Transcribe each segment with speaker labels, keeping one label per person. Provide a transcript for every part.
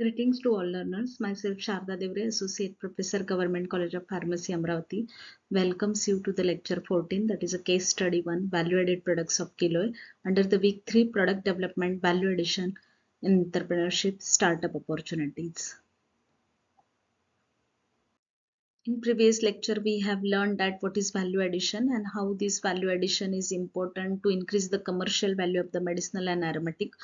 Speaker 1: Greetings to all learners. Myself Sharda Devre, Associate Professor, Government College of Pharmacy, Amravati, welcomes you to the lecture 14 that is a case study 1 value added products of Giloy under the week 3 product development value addition entrepreneurship startup opportunities. In previous lecture, we have learned that what is value addition and how this value addition is important to increase the commercial value of the medicinal and aromatic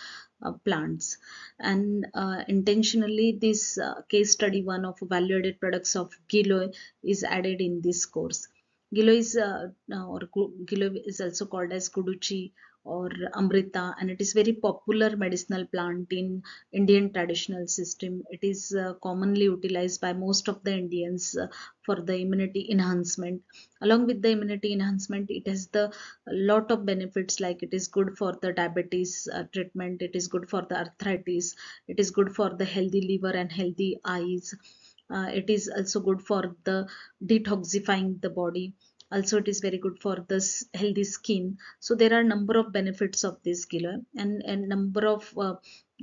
Speaker 1: uh, plants. And uh, intentionally, this uh, case study one of value added products of Giloy is added in this course. Giloy is, uh, or Giloy is also called as Guduchi or amrita and it is very popular medicinal plant in indian traditional system. It is uh, commonly utilized by most of the indians uh, for the immunity enhancement. Along with the immunity enhancement it has the lot of benefits like it is good for the diabetes uh, treatment it is good for the arthritis it is good for the healthy liver and healthy eyes uh, it is also good for the detoxifying the body also it is very good for this healthy skin. So there are a number of benefits of this giloy and and number of uh,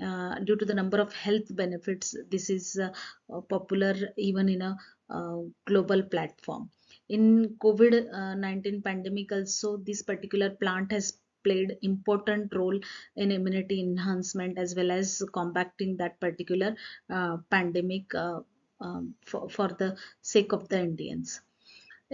Speaker 1: uh, due to the number of health benefits this is uh, uh popular even in a uh, global platform. In covid-19 pandemic also this particular plant has played important role in immunity enhancement as well as combating that particular uh, pandemic um, for, for the sake of the indians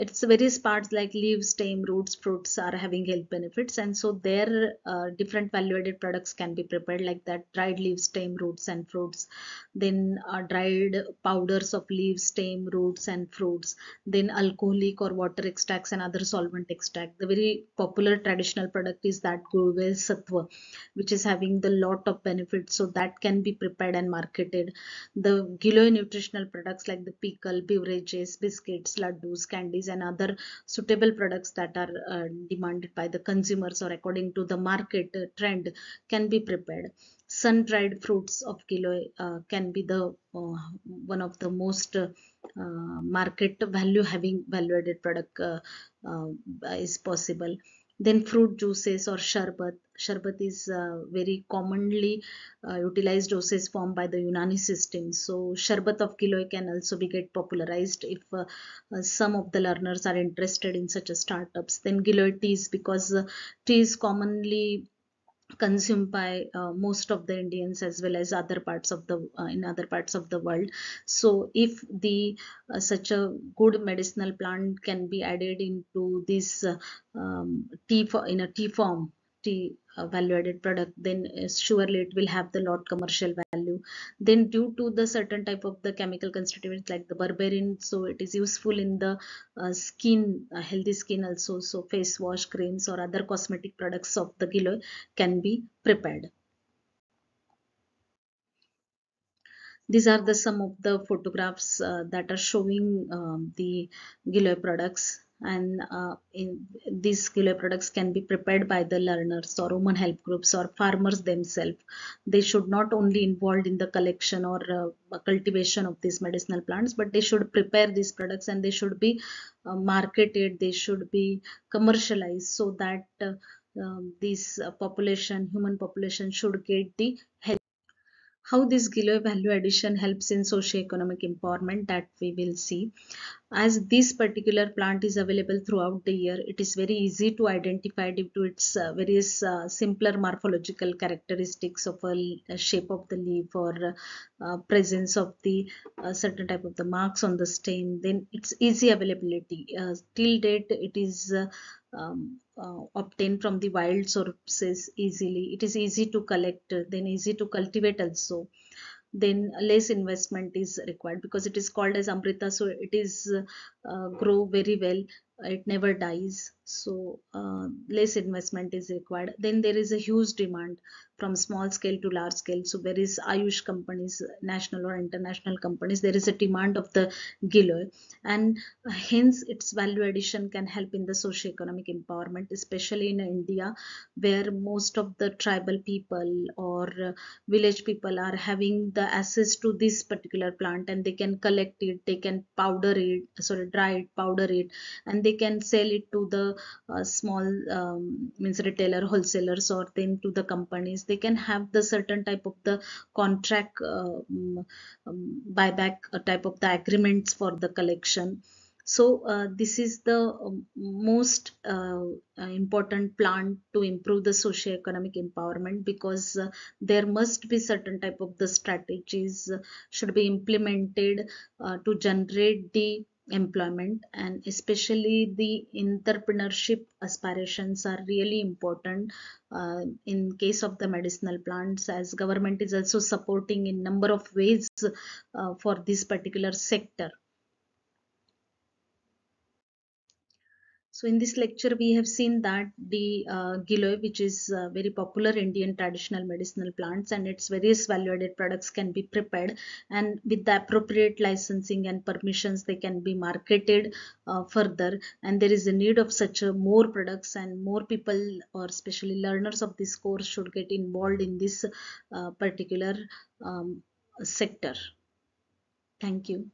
Speaker 1: it's various parts like leaves stem roots fruits are having health benefits. And so their uh, different value added products can be prepared like that dried leaves stem roots and fruits. Then uh, dried powders of leaves stem roots and fruits. Then alcoholic or water extracts and other solvent extract. The very popular traditional product is that Gulvel Sattva which is having the lot of benefits. So that can be prepared and marketed. The Giloy nutritional products like the pickle beverages biscuits laddus candies and other suitable products that are uh, demanded by the consumers or according to the market uh, trend can be prepared. Sun-dried fruits of Giloy uh, can be the uh, one of the most uh, market value having value added product uh, is possible. Then fruit juices or sharbat sharbat is uh, very commonly uh, utilized dosage form by the unani system so sharbat of giloy can also be get popularized if uh, uh, some of the learners are interested in such a startups then giloy teas because uh, tea is commonly consumed by uh, most of the Indians as well as other parts of the uh, in other parts of the world. So if the uh, such a good medicinal plant can be added into this um, tea for, in a tea form tea uh, value added product then uh, surely it will have the lot commercial value. Then due to the certain type of the chemical constituents like the berberine so it is useful in the uh, skin uh, healthy skin also. So face wash creams or other cosmetic products of the giloy can be prepared. These are the some of the photographs that are showing um, the giloy products and uh, these Giloy products can be prepared by the learners or women help groups or farmers themselves. They should not only involved in the collection or uh, cultivation of these medicinal plants but they should prepare these products and they should be uh, marketed they should be commercialized so that uh, um, this uh, population human population should get the how this Giloy value addition helps in socio-economic empowerment that we will see. As this particular plant is available throughout the year, it is very easy to identify due to its uh, various uh, simpler morphological characteristics of a, a, shape of the leaf or uh, presence of the uh, certain type of the marks on the stem. Then it's easy availability. Uh, till date, it is uh, um, uh, obtained from the wild sources easily. It is easy to collect, then easy to cultivate also. Then less investment is required because it is called as amrita, so it is uh, grow very well. It never dies, so uh, less investment is required. Then there is a huge demand from small scale to large scale. So there is Ayush companies, national or international companies. There is a demand of the Giloy, and hence its value addition can help in the socio-economic empowerment, especially in India, where most of the tribal people or village people are having the access to this particular plant, and they can collect it, they can powder it, so dry it, powder it, and they can sell it to the uh, small um, means retailer wholesalers or then to the companies. They can have the certain type of the contract uh, um, um buyback uh, type of the agreements for the collection so uh, this is the um, most uh, important plan to improve the socio-economic empowerment because uh, there must be certain type of the strategies uh, should be implemented uh, to generate the employment and especially the entrepreneurship aspirations are really important uh, in case of the medicinal plants as government is also supporting in number of ways uh, for this particular sector So in this lecture, we have seen that the uh, Giloy, which is uh, very popular Indian traditional medicinal plants and its various value-added products can be prepared and with the appropriate licensing and permissions, they can be marketed uh, further. And there is a need of such a more products and more people or especially learners of this course should get involved in this uh, particular um, sector. Thank you.